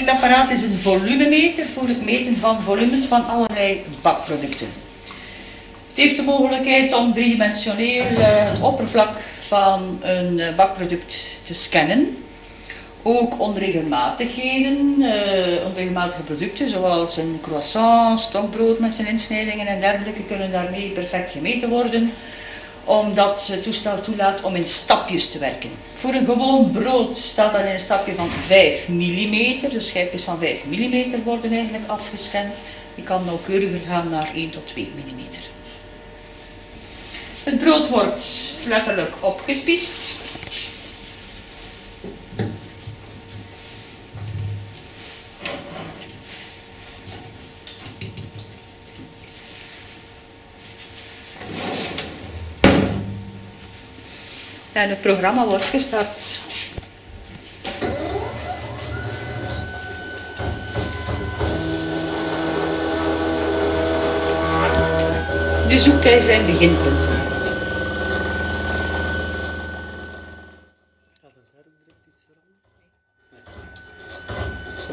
Dit apparaat is een volumemeter voor het meten van volumes van allerlei bakproducten. Het heeft de mogelijkheid om driedimensioneel eh, het oppervlak van een eh, bakproduct te scannen. Ook onregelmatigheden, uh, onregelmatige producten zoals een croissant, stokbrood met zijn insnijdingen en dergelijke kunnen daarmee perfect gemeten worden omdat het toestel toelaat om in stapjes te werken. Voor een gewoon brood staat dan een stapje van 5 mm, dus schijfjes van 5 mm worden eigenlijk afgescand. Je kan nauwkeuriger gaan naar 1 tot 2 mm. Het brood wordt letterlijk opgespiest. En het programma wordt gestart. Nu zoekt hij zijn beginpunten.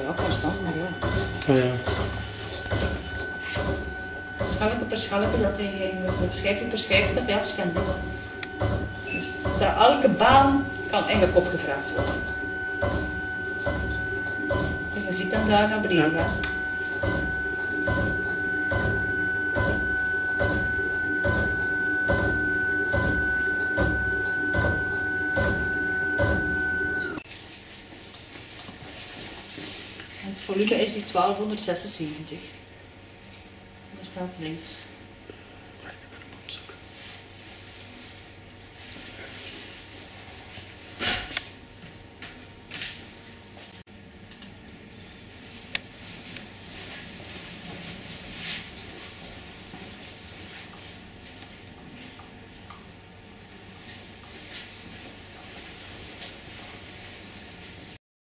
Ja, constant, maar ja. Oh ja. Schalke per schalke, dat hij, eh, schijfje per schijfje, dat hij. Dus dat elke baan kan eigenlijk opgevraagd worden. En je ziet dan daar naar beneden gaan. Het volume is die 1276. Daar staat links.